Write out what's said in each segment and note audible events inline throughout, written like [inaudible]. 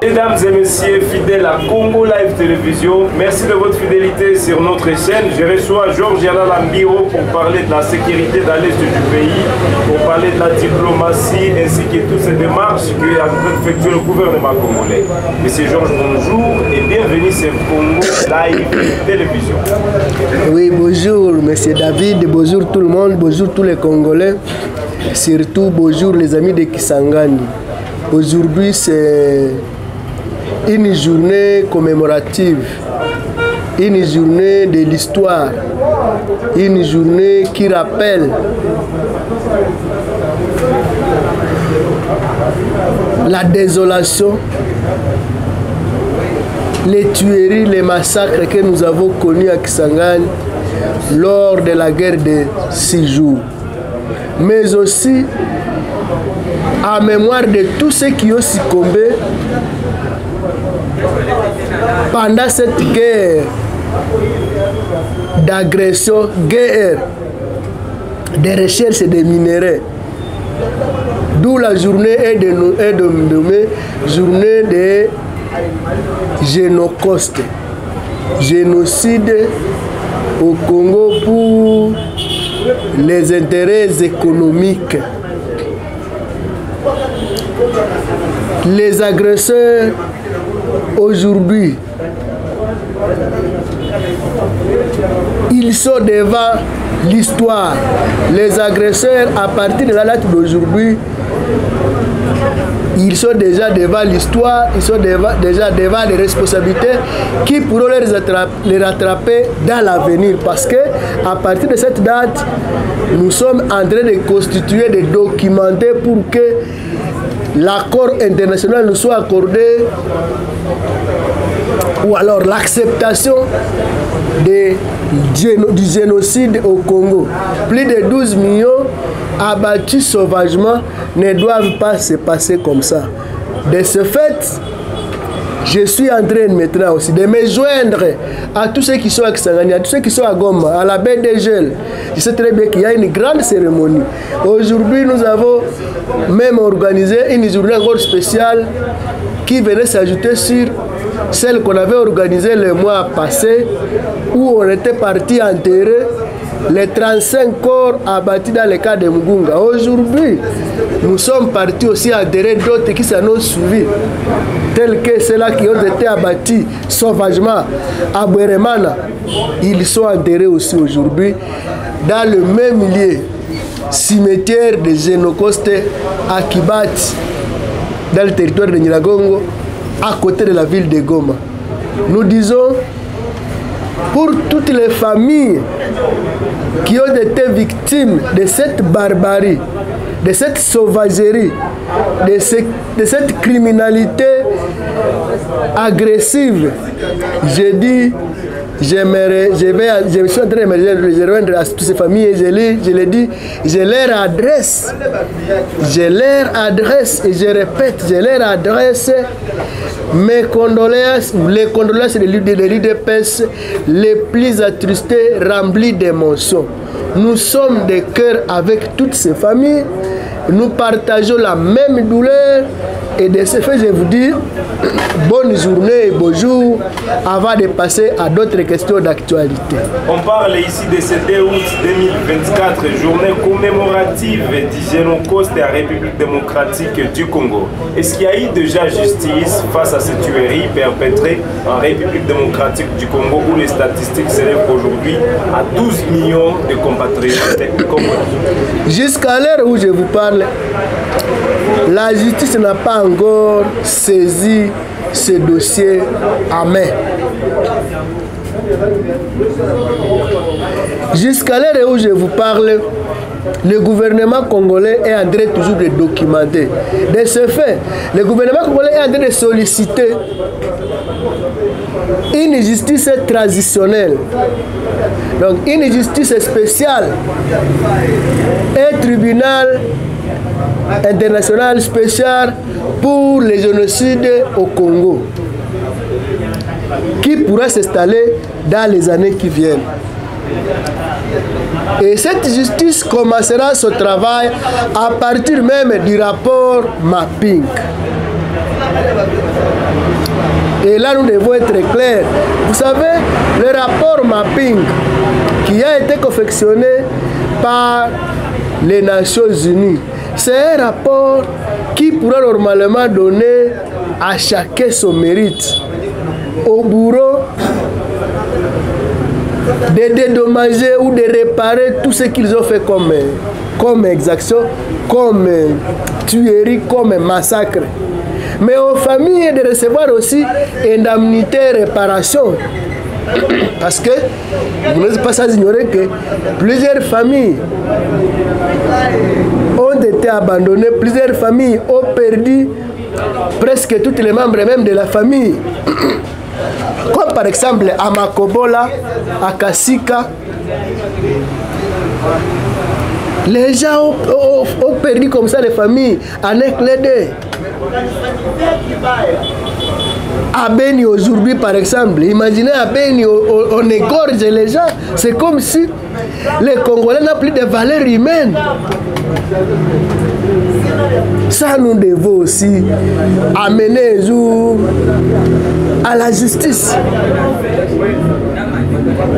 Mesdames et messieurs, fidèles à Congo Live Télévision, merci de votre fidélité sur notre chaîne. Je reçois Georgiana Lambiro pour parler de la sécurité dans l'est du pays, pour parler de la diplomatie ainsi que toutes ces démarches que a le gouvernement congolais. Monsieur Georges, bonjour et bienvenue sur Congo Live Télévision. Oui, bonjour Monsieur David, bonjour tout le monde, bonjour tous les Congolais, surtout bonjour les amis de Kisangani. Aujourd'hui, c'est une journée commémorative, une journée de l'histoire, une journée qui rappelle. La désolation, les tueries, les massacres que nous avons connus à Kisangani lors de la guerre de six jours, mais aussi en mémoire de tous ceux qui ont succombé pendant cette guerre d'agression, guerre de recherche des minéraux. D'où la journée est dénommée journée de génocauste, génocide au Congo pour les intérêts économiques. Les agresseurs aujourd'hui, ils sont devant l'histoire. Les agresseurs, à partir de la date d'aujourd'hui, ils sont déjà devant l'histoire, ils sont déjà devant les responsabilités qui pourront les rattraper dans l'avenir. Parce que à partir de cette date, nous sommes en train de constituer, de documenter pour que l'accord international nous soit accordé ou alors l'acceptation du génocide au Congo. Plus de 12 millions abattus sauvagement ne doivent pas se passer comme ça. De ce fait, je suis en train maintenant aussi de me joindre à tous ceux qui sont à Kisangani, à tous ceux qui sont à Goma, à la baie des Gels. Je sais très bien qu'il y a une grande cérémonie. Aujourd'hui, nous avons même organisé une journée encore spéciale qui venait s'ajouter sur celle qu'on avait organisée le mois passé, où on était parti enterrer les 35 corps abattus dans le cas de Mugunga. Aujourd'hui, nous sommes partis aussi enterrer d'autres qui s'en ont suivis, tels que ceux-là qui ont été abattus sauvagement à Bweremana. Ils sont enterrés aussi aujourd'hui dans le même lieu, cimetière de Génocoste à Kibati, dans le territoire de Niragongo, à côté de la ville de Goma. Nous disons pour toutes les familles qui ont été victimes de cette barbarie, de cette sauvagerie, de, ce, de cette criminalité agressive, je dis, je, vais, je suis en train de me rendre à toutes ces familles et je, les, je les dis, je leur adresse, je leur adresse, et je répète, je leur adresse. Mes condoléances, les condoléances de l'UDPS les plus attristés, remplis d'émotions. Nous sommes de cœur avec toutes ces familles, nous partageons la même douleur et de ce fait, je vous dis bonne journée et bonjour avant de passer à d'autres questions d'actualité. On parle ici de ce 2 août 2024, journée commémorative du génocauste de la République démocratique du Congo. Est-ce qu'il y a eu déjà justice face à ces tueries perpétrées en République démocratique du Congo où les statistiques s'élèvent aujourd'hui à 12 millions de compatriotes Jusqu'à l'heure où je vous parle, la justice n'a pas encore saisi ce dossier à main. Jusqu'à l'heure où je vous parle, le gouvernement congolais est en train toujours de documenter. De ce fait, le gouvernement congolais est en train de solliciter une justice traditionnelle, donc une justice spéciale, un tribunal international spécial pour les génocides au Congo, qui pourra s'installer dans les années qui viennent. Et cette justice commencera son travail à partir même du rapport mapping. Et là, nous devons être clairs. Vous savez, le rapport mapping qui a été confectionné par les Nations Unies, c'est un rapport qui pourra normalement donner à chacun son mérite. Au bourreau, de dédommager ou de réparer tout ce qu'ils ont fait comme, comme exaction, comme tuerie, comme massacre. Mais aux familles de recevoir aussi indemnité, réparation. Parce que vous n'êtes pas sans ignorer que plusieurs familles ont été abandonnées, plusieurs familles ont perdu presque tous les membres même de la famille. [clears throat] Comme par exemple à Makobola, à Kasika, les gens ont, perdu comme ça les familles en Eklédé. À Beni aujourd'hui par exemple, imaginez à Beni, on, on égorge les gens. C'est comme si les Congolais n'ont plus de valeur humaine. Ça, nous devons aussi amener à la justice.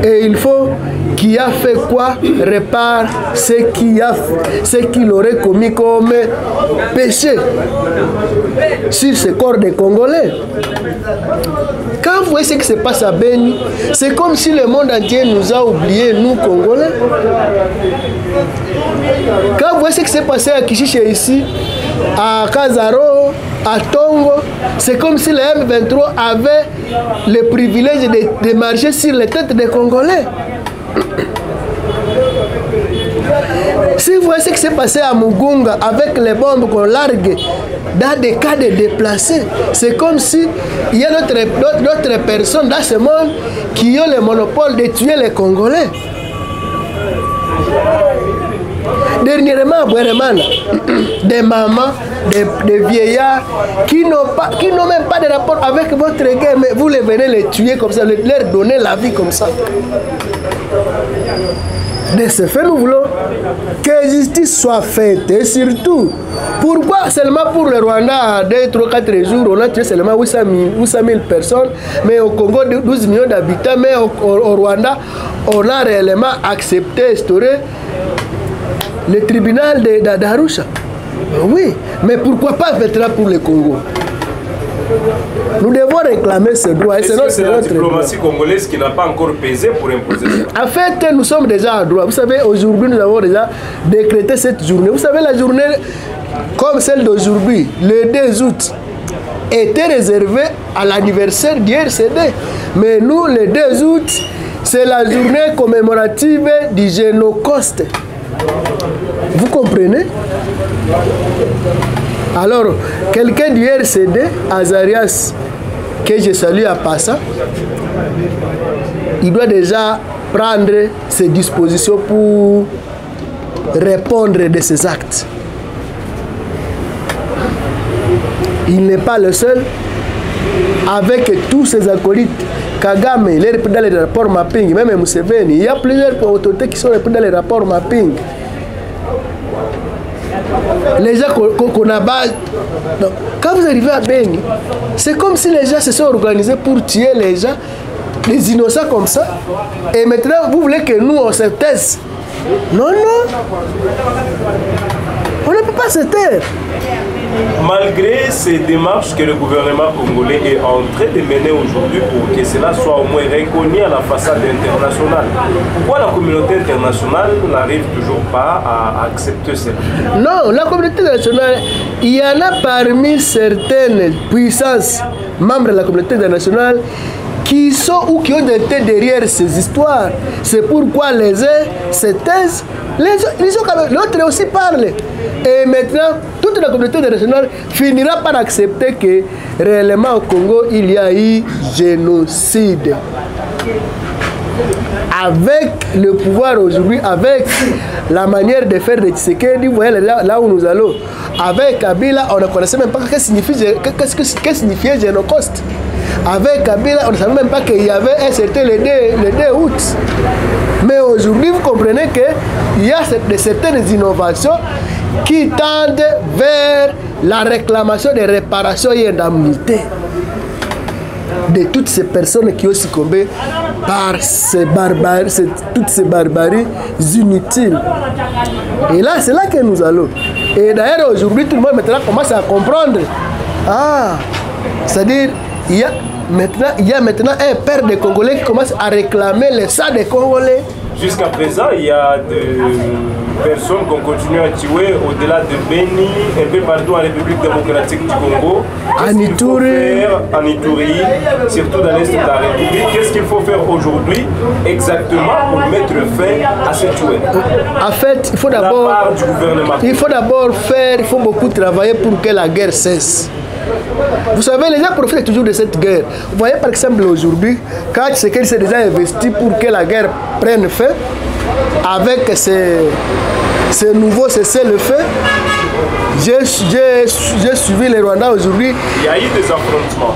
Et il faut qui a fait quoi répare ce qu'il a ce qu'il aurait commis comme péché sur ce corps des Congolais. Quand vous voyez ce qui se passe à Beni, c'est comme si le monde entier nous a oubliés, nous Congolais. Quand vous voyez ce qui s'est passé à Kishiche ici, à Kazaro, à Tongo, c'est comme si les M23 avaient le privilège de marcher sur les têtes des Congolais. Si vous voyez ce qui s'est passé à Mugunga avec les bombes qu'on largue dans des cas de déplacés, c'est comme si il y a d'autres personnes dans ce monde qui ont le monopole de tuer les Congolais. Dernièrement Boueremana, [clears throat] des mamans, des, des vieillards qui n'ont même pas de rapport avec votre guerre, mais vous les venez les tuer comme ça, leur donner la vie comme ça. De ce fait, nous voulons que justice soit faite. Et surtout, pourquoi seulement pour le Rwanda, 2, 3, 4 jours, on a tué seulement 800 000, personnes, mais au Congo, 12 millions d'habitants, mais au, Rwanda, on a réellement accepté, instauré le tribunal de. Oui, mais pourquoi pas maintenant pour le Congo? Nous devons réclamer ce droit. Et c'est notre, la diplomatie droit. congolaise qui n'a pas encore pesé pour imposer ça. En fait, nous sommes déjà à droit. Vous savez, aujourd'hui, nous avons déjà décrété cette journée. Vous savez, la journée comme celle d'aujourd'hui, le 2 août, était réservée à l'anniversaire du RCD. Mais nous, le 2 août, c'est la journée commémorative du Génocoste. Vous comprenez? Alors, quelqu'un du RCD, Azarias, que je salue à passant, il doit déjà prendre ses dispositions pour répondre de ses actes. Il n'est pas le seul. Avec tous ses acolytes, Kagame, il est dans les rapports mapping, même Museveni, il y a plusieurs autorités qui sont dans les rapports mapping les gens qu'on abat. Quand vous arrivez à Beni, c'est comme si les gens se sont organisés pour tuer les gens, les innocents comme ça. Et maintenant, vous voulez que nous, on se taise. Non, non. On ne peut pas se taire. Malgré ces démarches que le gouvernement congolais est en train de mener aujourd'hui pour que cela soit au moins reconnu à la façade internationale, pourquoi la communauté internationale n'arrive toujours pas à accepter cela? Non, la communauté internationale, il y en a parmi certaines puissances membres de la communauté internationale qui sont ou qui ont été derrière ces histoires. C'est pourquoi les uns se taisent, les autres, aussi parle. Et maintenant, toute la communauté internationale finira par accepter que réellement au Congo, il y a eu génocide. Avec le pouvoir aujourd'hui, avec la manière de faire de Tshisekedi, vous voyez là, là, où nous allons. Avec Kabila, on ne connaissait même pas ce que signifiait, qu'est-ce que, que signifiait génocide. Avec Kabila, on ne savait même pas qu'il y avait un certain le 2, le 2 août. Mais aujourd'hui, vous comprenez qu'il y a certaines innovations qui tendent vers la réclamation des réparations et indemnités. de toutes ces personnes qui ont succombé par ces barbaries, toutes ces barbaries inutiles. Et là, c'est là que nous allons. Et d'ailleurs, aujourd'hui, tout le monde maintenant commence à comprendre. Ah, c'est-à-dire, il y a maintenant, un père des Congolais qui commence à réclamer les sang des Congolais. Jusqu'à présent, il y a des personnes qu'on continue à tuer au-delà de Beni, un peu partout en République démocratique du Congo. En Ituri. En Ituri, surtout dans l'Est de la République? Qu'est-ce qu'il faut faire aujourd'hui exactement pour mettre fin à cette tuer En fait, il faut d'abord. Il faut d'abord faire, il faut beaucoup travailler pour que la guerre cesse. Vous savez, les gens profitent toujours de cette guerre. Vous voyez par exemple aujourd'hui, quand qu'elle s'est déjà investi pour que la guerre prenne fin, avec ces, ces nouveaux cessez-le-feu, j'ai suivi les Rwandais aujourd'hui. Il y a eu des affrontements.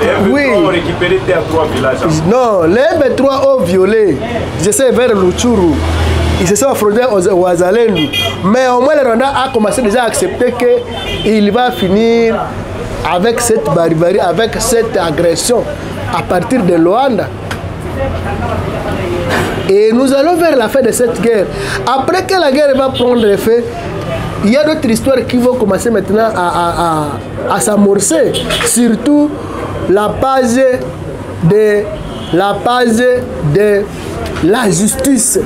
Les oui. ont récupéré trois villages. Non, les M3 ont violé. Je sais vers Luchuru. Ils se sont affrontés aux, Azalendu. Mais au moins, les Rwandais ont commencé déjà à accepter qu'il va finir avec cette barbarie, avec cette agression à partir de Luanda. Et nous allons vers la fin de cette guerre. Après que la guerre va prendre effet, il y a d'autres histoires qui vont commencer maintenant à, à s'amorcer. Surtout la page de la page de la justice.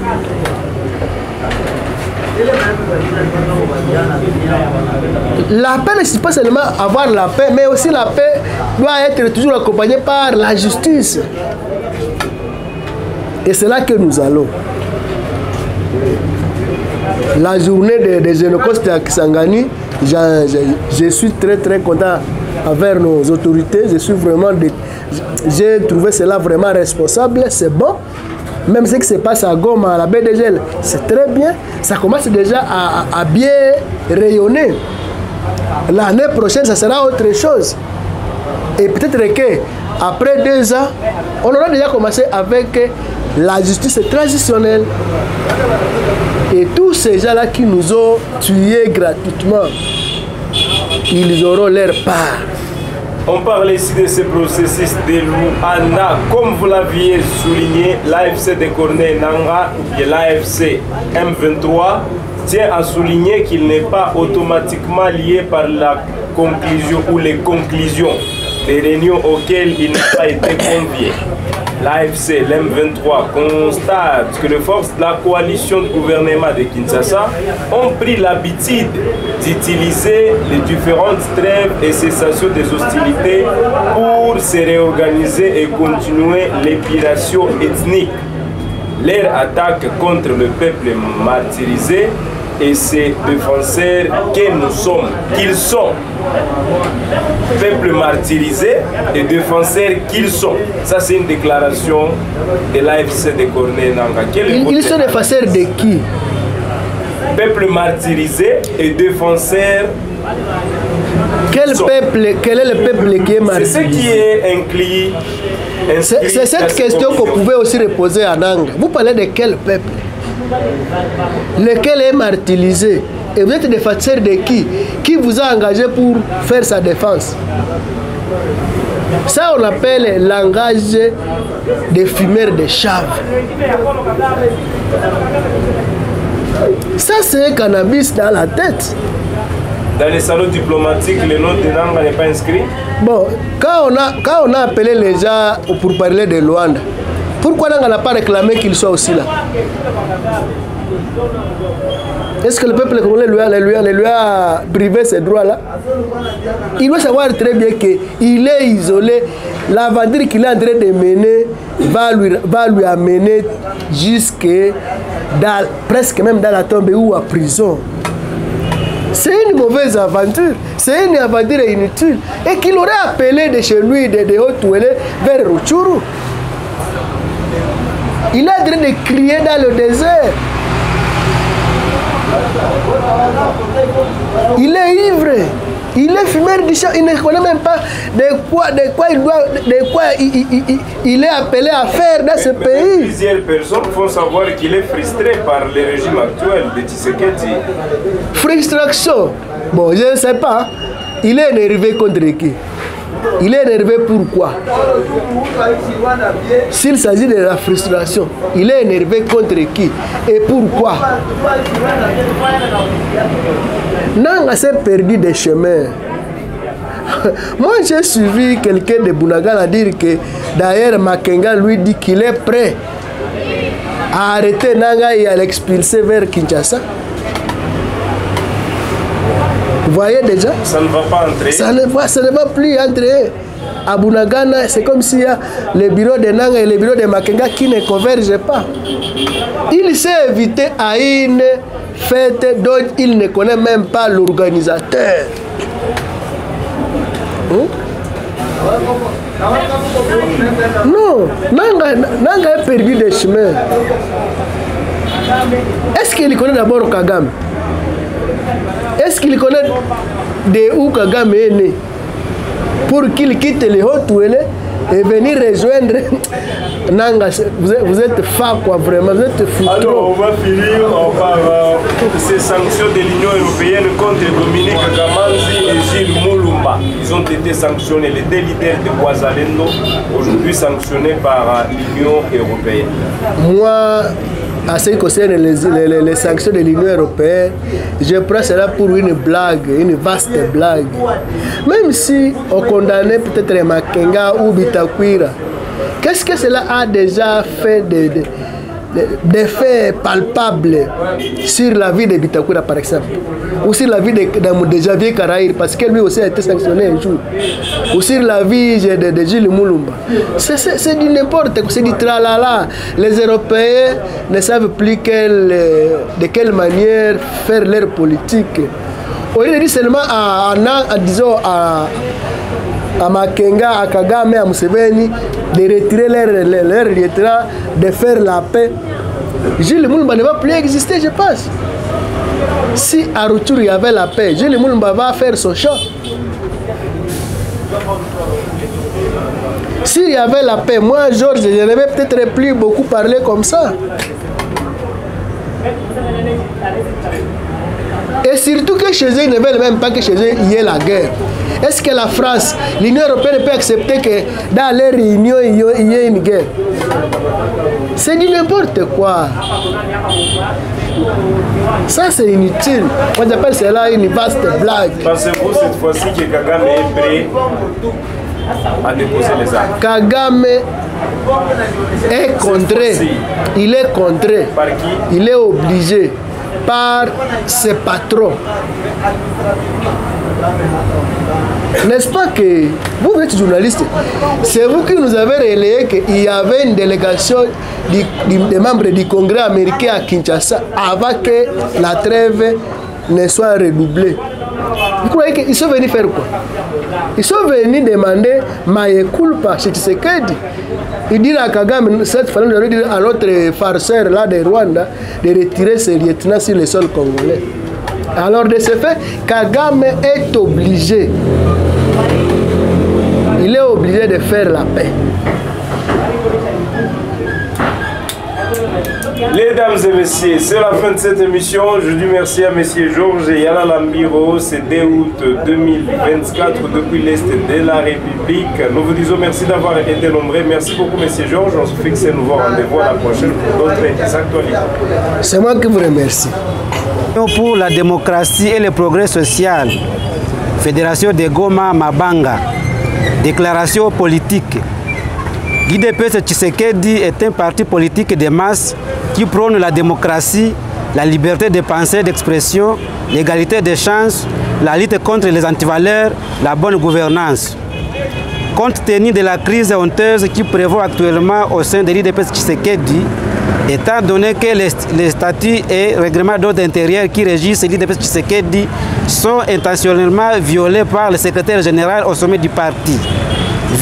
La paix ne pas seulement avoir la paix, mais aussi la paix doit être toujours accompagnée par la justice. Et c'est là que nous allons. La journée des, des Génocostes à Kisangani, je, suis très très content envers nos autorités. Je suis vraiment. J'ai trouvé cela vraiment responsable. C'est bon. Même ce qui se passe à Goma, à la Gel, c'est très bien. Ça commence déjà à, bien rayonner. L'année prochaine, ça sera autre chose. Et peut-être que après deux ans, on aura déjà commencé avec la justice traditionnelle. Et tous ces gens-là qui nous ont tués gratuitement, ils auront leur part. On parle ici de ce processus de Luanda. Comme vous l'aviez souligné, l'AFC de Corneille Nanga et l'AFC M23 tient à souligner qu'il n'est pas automatiquement lié par la conclusion ou les conclusions des réunions auxquelles il n'a pas été convié. L'AFC, l'M23, constate que les forces de la coalition de gouvernement de Kinshasa ont pris l'habitude d'utiliser les différentes trêves et cessations des hostilités pour se réorganiser et continuer l'épiration ethnique. Leur attaque contre le peuple martyrisé et ces défenseurs que nous sommes, qu'ils sont. Peuple martyrisé et défenseurs qu'ils sont. Ça, c'est une déclaration de l'AFC de Corneille Nanga. Ils, ils sont défenseurs de qui? Peuple martyrisé et défenseurs. Quel peuple, quel est le peuple qui est martyrisé C'est ce qui est inclus. C'est cette question qu'on pouvait aussi reposer à Nanga. Vous parlez de quel peuple? Lequel est martyrisé? Et vous êtes défenseur de qui? Qui vous a engagé pour faire sa défense? Ça, on appelle langage des fumeurs de chave. Ça, c'est un cannabis dans la tête. Dans les salons diplomatiques, le nom de Nanga n'est pas inscrit Bon, quand on, a, quand on a appelé les gens pour parler de Luanda, pourquoi n'a pas réclamé qu'il soit aussi là Est-ce que le peuple congolais lui a, lui, a, lui a privé ces droits-là Il doit savoir très bien qu'il est isolé. L'aventure qu'il est en train de mener va lui, va lui amener jusque dans, presque même dans la tombe ou à prison. C'est une mauvaise aventure, c'est une aventure inutile. Et qu'il aurait appelé de chez lui, de, de Haute-Ouélé, vers Ruchuru. Il est en train de crier dans le désert. Il est ivre. Il est fumeur du champ. Il ne connaît même pas de quoi, de quoi, il, doit, de quoi il, il, il, il est appelé à faire dans ce Mais pays. Plusieurs personnes font savoir qu'il est frustré par le régime actuel de Tshisekedi. Frustration. Bon, je ne sais pas. Il est énervé contre qui? Il est énervé pourquoi S'il s'agit de la frustration, il est énervé contre qui Et pourquoi Nanga s'est perdu des chemins. [laughs] Moi, j'ai suivi quelqu'un de Bunagana dire que d'ailleurs Makenga lui dit qu'il est prêt à arrêter Nanga et à l'expulser vers Kinshasa. Vous voyez déjà Ça ne va pas entrer. ça ne, va, ça ne va plus entrer. À Bunagana, c'est comme s'il y a le bureau de Nanga et le bureau de Makenga qui ne convergent pas. Il s'est invité à une fête dont il ne connaît même pas l'organisateur. Hein? Non, Nanga, Nanga a perdu des chemins. Est-ce qu'il connaît d'abord Kagame? Est-ce qu'il connaît de où Kagame est né? Pour qu'il quitte les hauts et venir rejoindre [laughs] Nanga, vous êtes, vous êtes quoi, vraiment, vous êtes fou. Alors, on va finir par euh, ces sanctions de l'Union européenne contre Dominique Gamanzi et Gilles Moulumba. Ils ont été sanctionnés, les deux leaders de Ouazalendo, aujourd'hui sanctionnés par euh, l'Union européenne. Moi, à ce qui concerne les, les- sanctions de l'Union européenne, je prends cela pour une blague, une vaste blague. Même si on condamnait peut-être Makenga ou Bitakwira, qu'est-ce que cela a déjà fait de- de- d'effets palpables sur la vie de Bitakwira par exemple ou sur la vie de, Javier Karaïr parce que lui aussi a été sanctionné un jour ou sur la vie de, de, Gilles Moulumba c'est, du n'importe quoi c'est du tralala. Les Européens ne savent plus euh, de quelle manière faire leur politique. Au lieu de seulement à, à à Makenga, à Kagame, à Museveni, de retirer leur, leur, de faire la paix. Gilles Moulumba ne va plus exister, je pense. Si à Rutshuru il y avait la paix, Gilles Moulumba va faire son choix. S'il y avait la paix, moi, Georges, je ne vais peut-être plus beaucoup parler comme ça. Et surtout que chez eux, ils ne veulent même pas que chez eux, il y ait la guerre. Est-ce que la France, l'Union européenne peut accepter que dans les réunions, il y ait- une guerre C'est du n'importe quoi. Ça, c'est inutile. Moi, j'appelle cela une vaste blague. Pensez-vous cette fois-ci que Kagame est prêt à déposer les armes Kagame est contré. Il est contré. Par qui Il est obligé par ses patrons. N'est-ce pas que vous êtes journaliste? C'est vous qui nous avez relayé qu'il y avait une délégation des membres du Congrès américain à Kinshasa avant que la trêve ne soit redoublée. Vous croyez qu'ils sont venus faire quoi? Ils sont venus demander Maye culpa chez Tshisekedi. Ils disent à Kagame, cette nous allons dire à l'autre farceur là de Rwanda de retirer ses lieutenants sur le sol congolais. Alors de ce fait, Kagame est obligé. Il est obligé de faire la paix. Mesdames et messieurs, c'est la fin de cette émission. Je dis merci à Monsieur Georges et Yana Lambiro. C'est 2 août 2024 depuis l'Est de la République. Nous vous disons merci d'avoir été nombreux. Merci beaucoup, Monsieur Georges. On se fixe un nouveau rendez-vous à la prochaine pour d'autres actualités. C'est moi qui vous remercie. pour la démocratie et le progrès social, Fédération de Goma Mabanga, déclaration politique. L'IDPS Tshisekedi est un parti politique de masse qui prône la démocratie, la liberté de pensée d'expression, l'égalité des chances, la lutte contre les antivaleurs, la bonne gouvernance. Compte tenu de la crise honteuse qui prévaut actuellement au sein de l'IDPS Tshisekedi, étant donné que les, les statuts et règlements d'ordre intérieur qui régissent l'IDPS Tshisekedi sont intentionnellement violés par le secrétaire général au sommet du parti,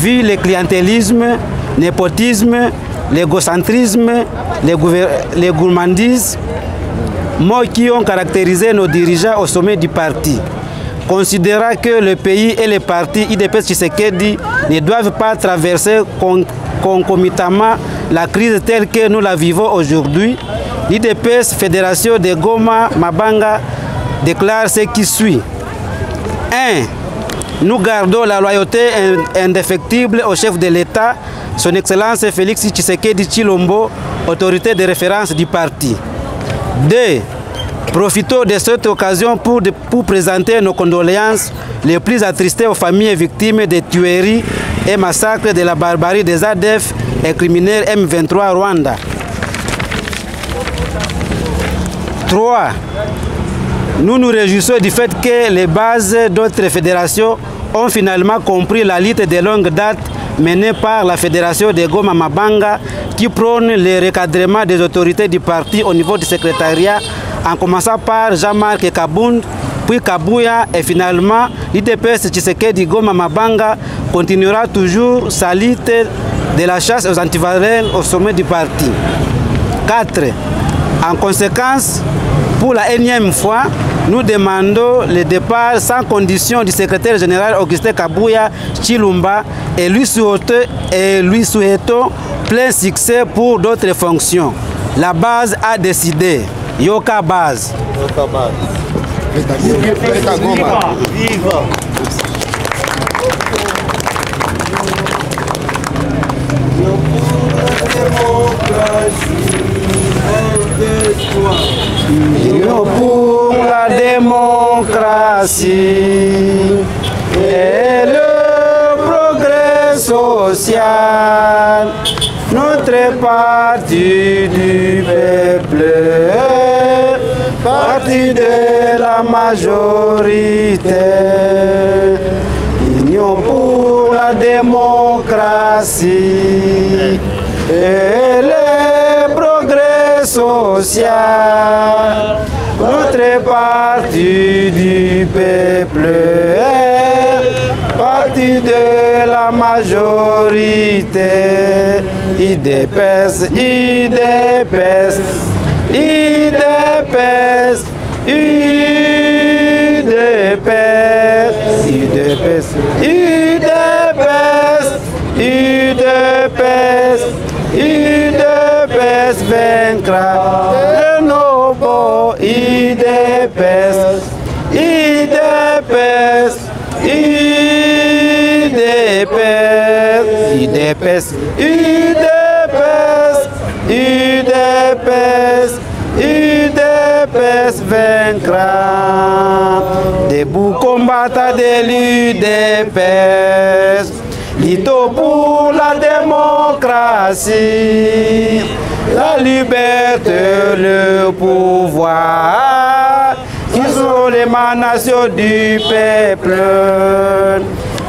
vu le clientélisme, népotisme, l'égocentrisme, les, gourmandises, mots qui ont caractérisé nos dirigeants au sommet du parti. Considérant que le pays et les partis IDPS Tshisekedi ne doivent pas traverser con- concomitamment la crise telle que nous la vivons aujourd'hui, l'IDPS Fédération de Goma Mabanga déclare ce qui suit. 1. nous gardons la loyauté indéfectible au chef de l'État, son Excellence Félix Tshisekedi Chilombo, autorité de référence du parti. 2. Profitons de cette occasion pour, présenter nos condoléances les plus attristées aux familles victimes des tueries et massacres de la barbarie des ADF et criminels M23 Rwanda. 3. Nous nous réjouissons du fait que les bases d'autres fédérations ont finalement compris la lutte de longue date menée par la fédération de Goma Mabanga qui prône le recadrement des autorités du parti au niveau du secrétariat en commençant par Jean-Marc Kabound, puis Kabouya et finalement l'IDPS Tshisekedi Goma Mabanga continuera toujours sa lutte de la chasse aux antivaleurs au sommet du parti. 4. En conséquence, pour la énième fois, nous demandons le départ sans condition du secrétaire général Augustin Kabouya Chilumba et lui souhaitons, plein succès pour d'autres fonctions. La base a décidé. Yoka Base. Yoka Base. Viva. Viva. Et le progrès social. Notre parti du peuple, parti de la majorité. Union pour la démocratie et le progrès social. Notre parti du peuple parti de la majorité. IDPS, IDPS, IDPS, IDPS, IDPS, IDPS, IDPS, IDPS vaincra de nouveau IDPS, IDPS, IDPS, IDPS, IDPS, IDPS, IDPS vaincra. Debout combattant de l'UDPS, Lito pour la démocratie, la liberté, le pouvoir, sont l'émanation du peuple.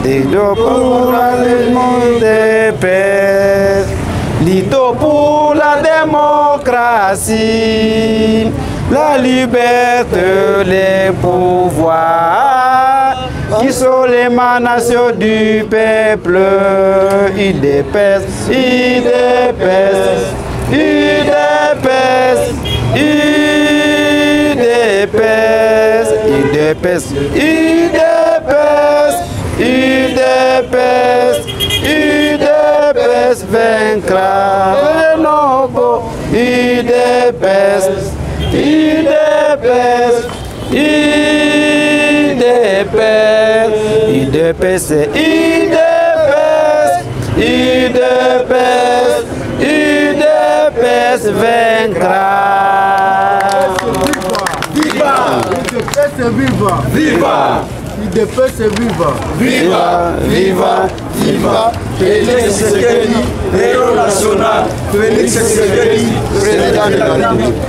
Lito pour la démocratie, Lito pour la démocratie, la liberté, le pouvoir, qui sont l'émanation du peuple. IDPS, IDPS, IDPS, IDPS, IDPS, IDPS, IDPS, IDPS vaincra de nouveau. IDPS, IDPS, IDPS, IDPS, IDPS, IDPS, IDPS vaincra. IDPS viva! Viva! IDPS viva! Viva, viva, Viva! Félix Tshisekedi, héros national! Félix Tshisekedi, président de la République!